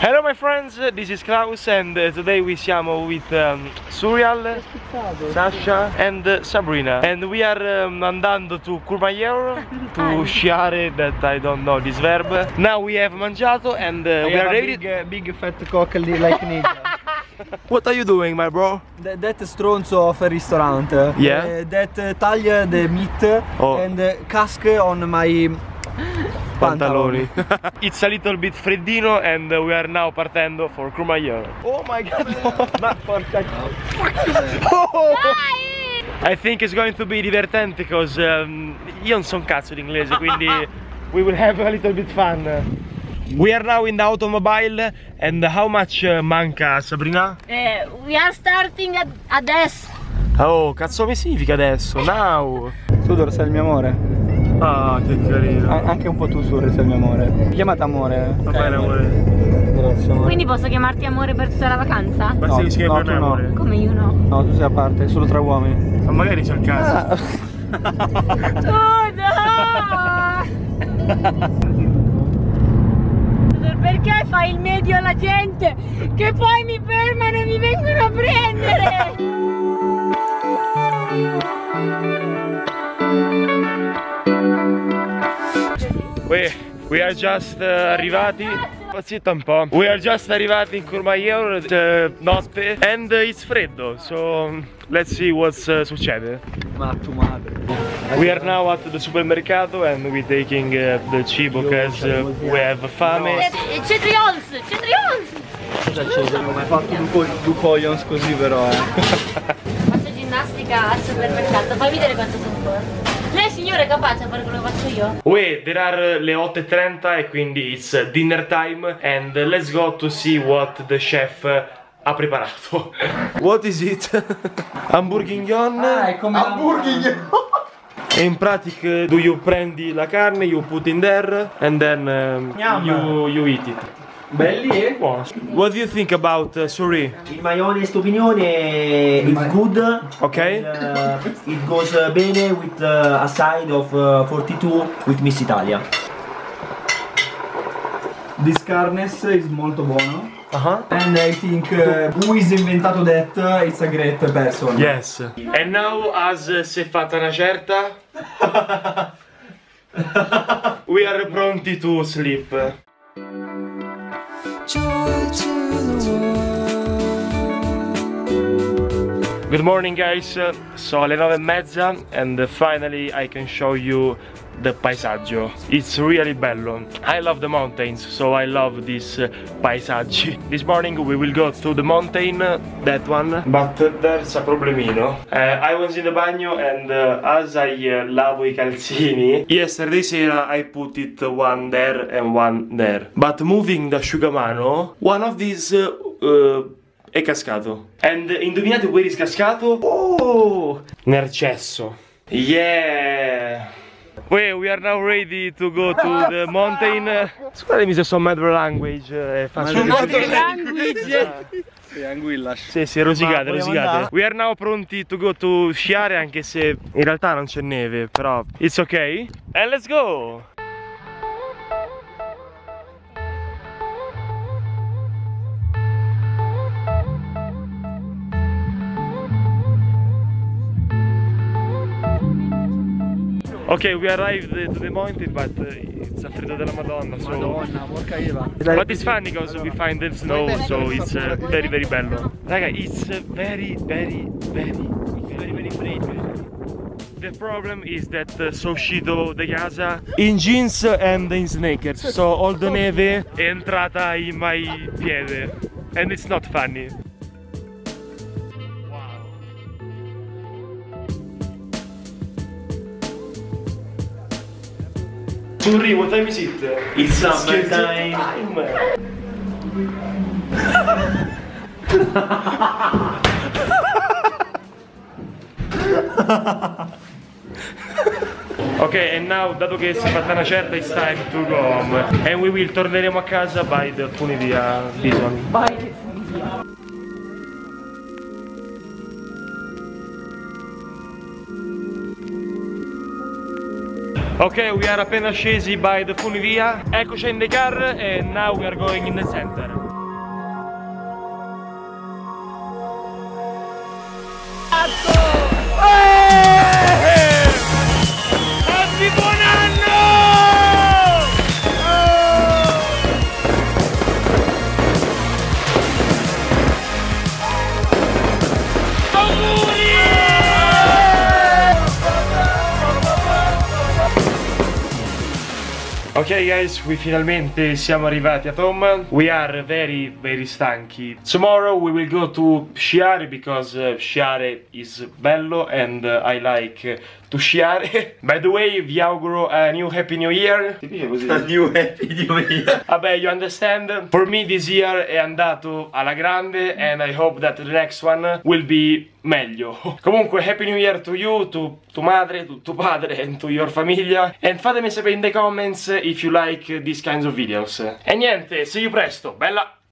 Hello my friends, this is Klaus and uh, today we siamo with um, Surial, Sasha and uh, Sabrina and we are um, andando to Courmayeur to sciare that I don't know this verb. Now we have mangiato and uh, we are ready. Big, uh, big fat cock like ninja. What are you doing my bro? that, that stronzo of a restaurant. Yeah. Uh, that uh, taglia the meat Oh. and uh, cask on my Pantaloni. It's a little bit freddino and uh, we are now partendo for Courmayeur. Oh my god no! Ma porca Oh! I think it's going to be divertente because um, io non so un cazzo di inglese quindi we will have a little bit fun. We are now in the automobile and how much uh, manca Sabrina? Eh, we are starting at adesso. Oh, cazzo che significa adesso? Now! Tudor sei il mio amore. Ah, che carino. A- anche un po' tu sei il mio amore. Chiamata amore. Va bene amore. Grazie amore. Quindi posso chiamarti amore per tutta la vacanza? Ma No, se scrive no, per tu me no. amore. Come io no. No, tu sei a parte, solo tra uomini. Ma magari c'è il caso. Oh no! Perché fai il medio alla gente che poi mi fermano e mi vengono a prendere? We, we are just uh, arrivati. Zitta un po'. We are just arrivati in Courmayeur uh, notte and uh, it's freddo. So let's see what's uh, succede. Ma tu madre. We are now at the supermercato and we're taking uh, the cibo because uh, we have fame. Cetriols! Cetriols! Cosa c'è? Non ho mai fatto due, poglions così però eh. Ginnastica al supermercato, fai vedere quanto sono forte. Lei signore è capace a fare quello che faccio io? We, there are le 8.30 e quindi it's dinner time and let's go to see what the chef ha preparato. What is it? Hamburgignon. Ah, è come hamburger. E in pratica do you prendi la carne, you put in there and then um, you, you eat it. Belli eh? Buono. What do you think about uh, Suri? In my honest opinione, it's good. Okay. Uh, it goes uh, bene with uh, a side of uh, 42 with Miss Italia. This carness is molto buono. Uh-huh. And I think uh, who is inventato that uh, it's a great person. Yes. And now as uh, si è fatta una certa We are pronti to sleep. Good morning guys, uh, so alle nove e mezza and uh, finally I can show you the paesaggio. It's really bello. I love the mountains, so I love this uh, paesaggi. This morning we will go to the mountain, uh, that one, but there's a problemino. Uh, I was in the bagno and uh, as I lavo i calzini, yesterday sera I put it one there and one there. But moving the asciugamano, one of these è cascato. And indovinate where is cascato? Oh! Nel cesso. Yeah! We, we are now ready to go to the mountain. Scusatemi se so mad language e faccio Sei anguillash. Sì, sì, rosicate, rosicate. andare? We are now pronti to go to sciare anche se in realtà non c'è neve, però it's ok. And let's go! Ok, we arrived to the mountain, but uh, it's a freddo della Madonna, so... Madonna, porca Eva. But it's funny because we find the snow, so it's uh, very very bello. Raga, it's very very very very very freddo. The problem is that uh, uscito da casa in jeans and in sneakers, so all the neve è entrata in my piede. And it's not funny. Surri, what time is it? It's summertime. time. Ok, and now, dato che si è fatta una certa, it's time to go home. And we will torneremo a casa by the Funivia Bison. Ok, we are appena scesi by the funivia. Eccoci in the car and now we are going in the center. Ok guys, we finalmente siamo arrivati a Tom. We are very very stanchi. Tomorrow we will go to Sciare because uh, Sciare is bello and uh, I like to sciare. By the way, vi auguro a new happy new year. Si dice così? New happy new year. Vabbè, you understand? For me this year è andato alla grande and I hope that the next one will be meglio. Comunque, happy new year to you, to tu madre, to tuo padre and to your famiglia. And fatemi sapere in the comments if you like these kinds of videos. E niente, see you presto, bella!